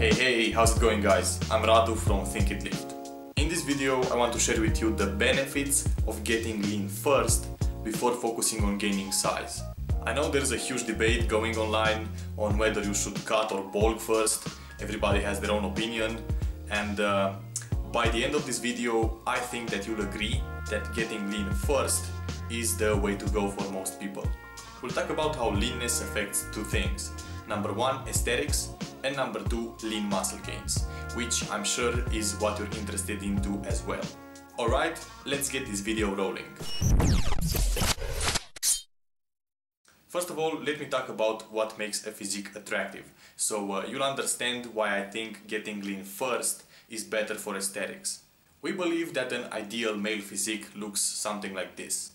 Hey hey, how's it going guys? I'm Radu from Think Eat Lift. In this video I want to share with you the benefits of getting lean first before focusing on gaining size. I know there's a huge debate going online on whether you should cut or bulk first. Everybody has their own opinion and uh, by the end of this video I think that you'll agree that getting lean first is the way to go for most people. We'll talk about how leanness affects two things. Number one, aesthetics, and number two, lean muscle gains, which I'm sure is what you're interested into as well. Alright, let's get this video rolling. First of all, let me talk about what makes a physique attractive, so uh, you'll understand why I think getting lean first is better for aesthetics. We believe that an ideal male physique looks something like this.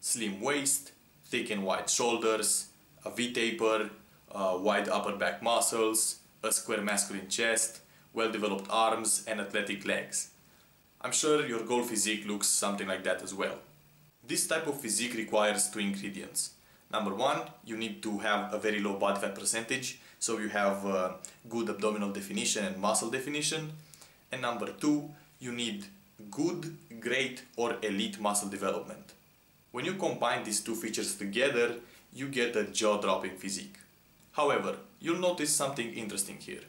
Slim waist, thick and wide shoulders, a V-taper, uh, wide upper back muscles, a square masculine chest, well-developed arms and athletic legs. I'm sure your goal physique looks something like that as well. This type of physique requires two ingredients. Number one, you need to have a very low body fat percentage, so you have uh, good abdominal definition and muscle definition. And number two, you need good, great or elite muscle development. When you combine these two features together, you get a jaw-dropping physique. However, you'll notice something interesting here.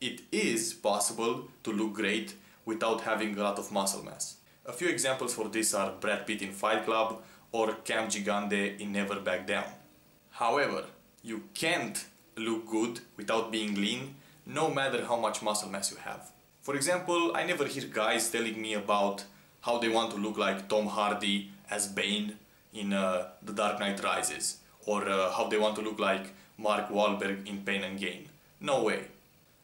It is possible to look great without having a lot of muscle mass. A few examples for this are Brad Pitt in Fight Club or Cam Gigandet in Never Back Down. However, you can't look good without being lean, no matter how much muscle mass you have. For example, I never hear guys telling me about how they want to look like Tom Hardy as Bane in uh, The Dark Knight Rises or uh, how they want to look like Mark Wahlberg in Pain and Gain. No way.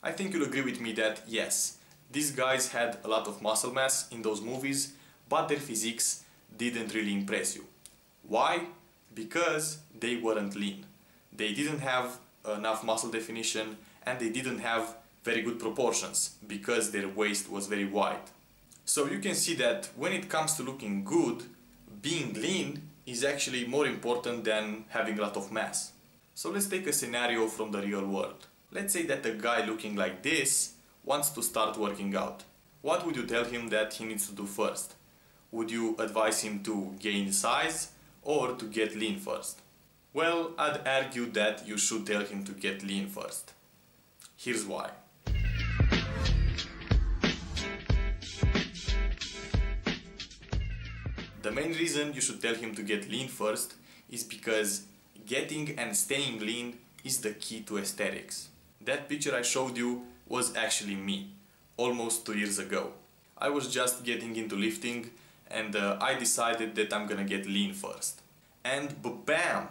I think you'll agree with me that yes, these guys had a lot of muscle mass in those movies, but their physiques didn't really impress you. Why? Because they weren't lean. They didn't have enough muscle definition and they didn't have very good proportions because their waist was very wide. So you can see that when it comes to looking good, being lean is actually more important than having a lot of mass. So let's take a scenario from the real world. Let's say that a guy looking like this wants to start working out. What would you tell him that he needs to do first? Would you advise him to gain size or to get lean first? Well, I'd argue that you should tell him to get lean first. Here's why. The main reason you should tell him to get lean first is because getting and staying lean is the key to aesthetics. That picture I showed you was actually me, almost two years ago. I was just getting into lifting and uh, I decided that I'm gonna get lean first. And bam!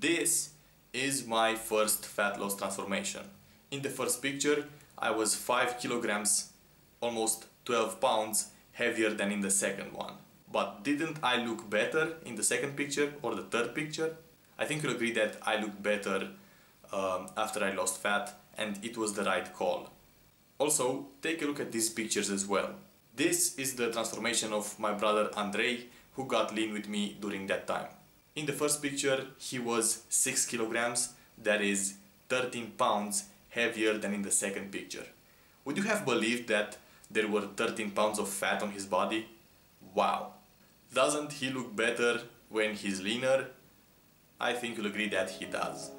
This is my first fat loss transformation. In the first picture, I was 5 kilograms, almost 12 pounds heavier than in the second one. But didn't I look better in the second picture or the third picture? I think you'll agree that I looked better um, after I lost fat and it was the right call. Also, take a look at these pictures as well. This is the transformation of my brother Andrei who got lean with me during that time. In the first picture he was 6 kilograms, that is 13 pounds heavier than in the second picture. Would you have believed that there were 13 pounds of fat on his body? Wow! Doesn't he look better when he's leaner? I think you'll agree that he does.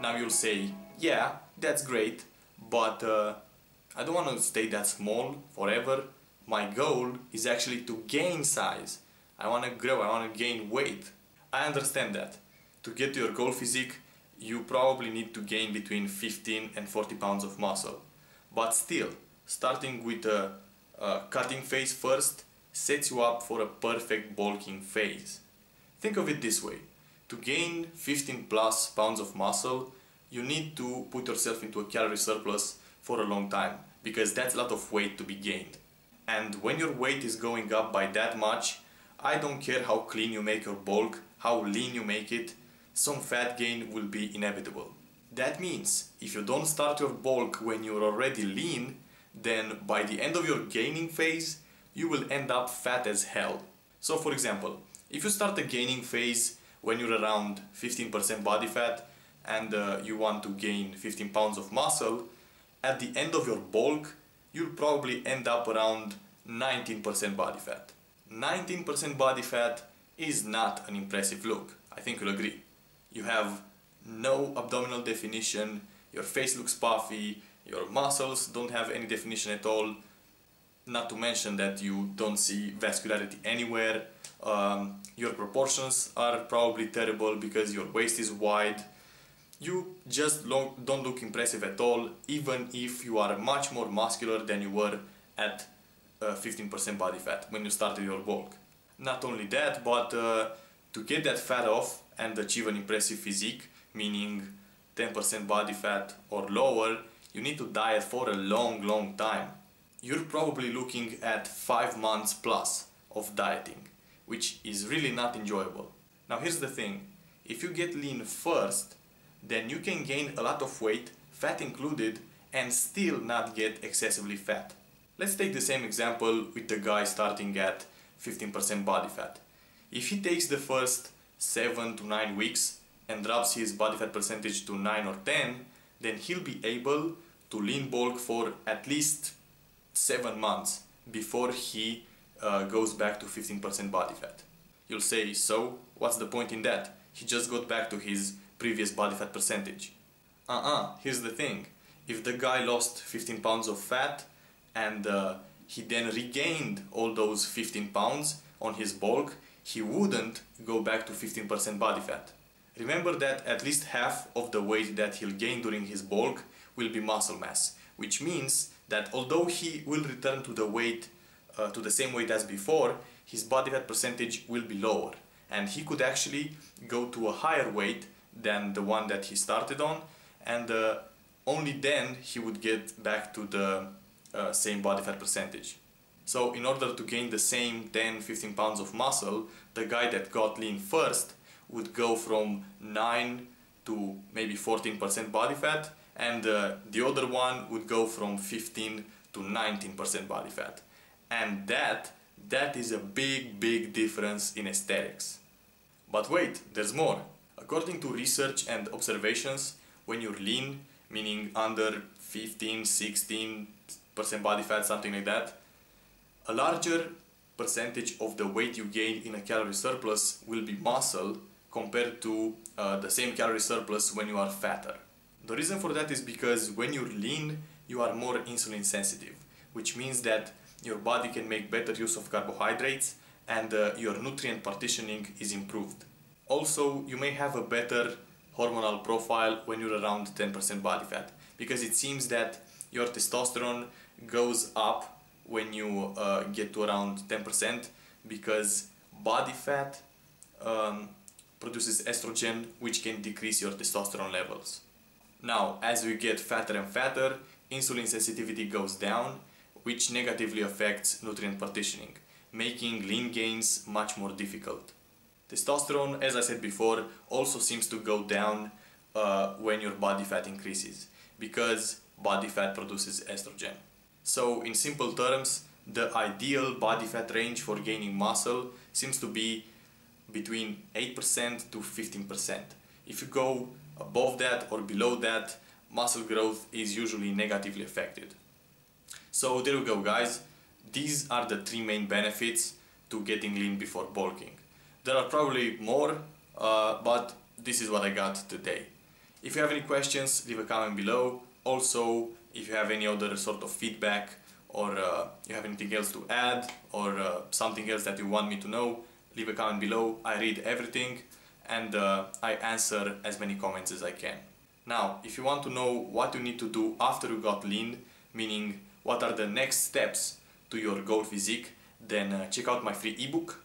Now you'll say, yeah, that's great, but uh, I don't want to stay that small forever. My goal is actually to gain size. I want to grow, I want to gain weight. I understand that. To get to your goal physique, you probably need to gain between 15 and 40 pounds of muscle. But still, starting with a, a cutting phase first sets you up for a perfect bulking phase. Think of it this way. To gain 15 plus pounds of muscle, you need to put yourself into a calorie surplus for a long time because that's a lot of weight to be gained. And when your weight is going up by that much, I don't care how clean you make your bulk, how lean you make it, some fat gain will be inevitable. That means if you don't start your bulk when you're already lean, then by the end of your gaining phase, you will end up fat as hell. So for example, if you start the gaining phase when you're around 15% body fat and uh, you want to gain 15 pounds of muscle, at the end of your bulk, you'll probably end up around 19% body fat. 19% body fat is not an impressive look, I think you'll agree. You have no abdominal definition, your face looks puffy, your muscles don't have any definition at all, not to mention that you don't see vascularity anywhere, um, your proportions are probably terrible because your waist is wide, you just don't look impressive at all even if you are much more muscular than you were at 15% uh, body fat when you started your bulk. Not only that, but uh, to get that fat off and achieve an impressive physique, meaning 10% body fat or lower, you need to diet for a long, long time. You're probably looking at 5 months plus of dieting, which is really not enjoyable. Now here's the thing, if you get lean first, then you can gain a lot of weight, fat included, and still not get excessively fat. Let's take the same example with the guy starting at 15% body fat. If he takes the first 7 to 9 weeks and drops his body fat percentage to 9 or 10, then he'll be able to lean bulk for at least 7 months before he uh, goes back to 15% body fat. You'll say, so what's the point in that? He just got back to his previous body fat percentage. Uh-uh, here's the thing. If the guy lost 15 pounds of fat and uh, he then regained all those 15 pounds on his bulk, he wouldn't go back to 15% body fat. Remember that at least half of the weight that he'll gain during his bulk will be muscle mass, which means that although he will return to the weight, uh, to the same weight as before, his body fat percentage will be lower and he could actually go to a higher weight than the one that he started on and uh, only then he would get back to the uh, same body fat percentage. So in order to gain the same 10-15 pounds of muscle, the guy that got lean first would go from 9 to maybe 14% body fat and uh, the other one would go from 15 to 19% body fat. And that, that is a big, big difference in aesthetics. But wait, there's more. According to research and observations, when you're lean, meaning under 15, 16% body fat, something like that, a larger percentage of the weight you gain in a calorie surplus will be muscle compared to uh, the same calorie surplus when you are fatter. The reason for that is because when you're lean, you are more insulin sensitive, which means that your body can make better use of carbohydrates and uh, your nutrient partitioning is improved. Also, you may have a better hormonal profile when you're around 10% body fat because it seems that your testosterone goes up when you uh, get to around 10% because body fat um, produces estrogen which can decrease your testosterone levels. Now, as we get fatter and fatter, insulin sensitivity goes down which negatively affects nutrient partitioning, making lean gains much more difficult. Testosterone, as I said before, also seems to go down uh, when your body fat increases because body fat produces estrogen. So in simple terms, the ideal body fat range for gaining muscle seems to be between 8% to 15%. If you go above that or below that, muscle growth is usually negatively affected. So there we go guys, these are the three main benefits to getting lean before bulking. There are probably more, uh, but this is what I got today. If you have any questions, leave a comment below. Also, if you have any other sort of feedback or uh, you have anything else to add or uh, something else that you want me to know, leave a comment below. I read everything and uh, I answer as many comments as I can. Now, if you want to know what you need to do after you got lean, meaning what are the next steps to your goal physique, then uh, check out my free ebook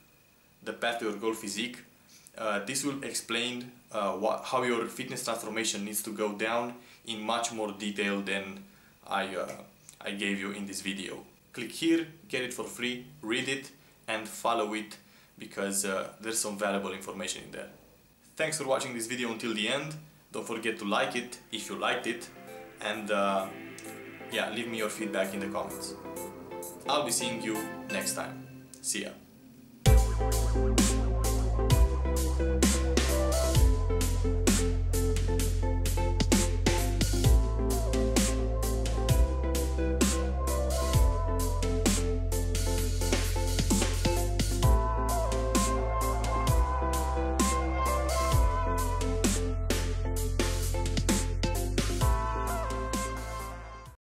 the path to your goal physique. Uh, this will explain uh, what, how your fitness transformation needs to go down in much more detail than I, uh, I gave you in this video. Click here, get it for free, read it and follow it because uh, there's some valuable information in there. Thanks for watching this video until the end. Don't forget to like it if you liked it and uh, yeah, leave me your feedback in the comments. I'll be seeing you next time. See ya!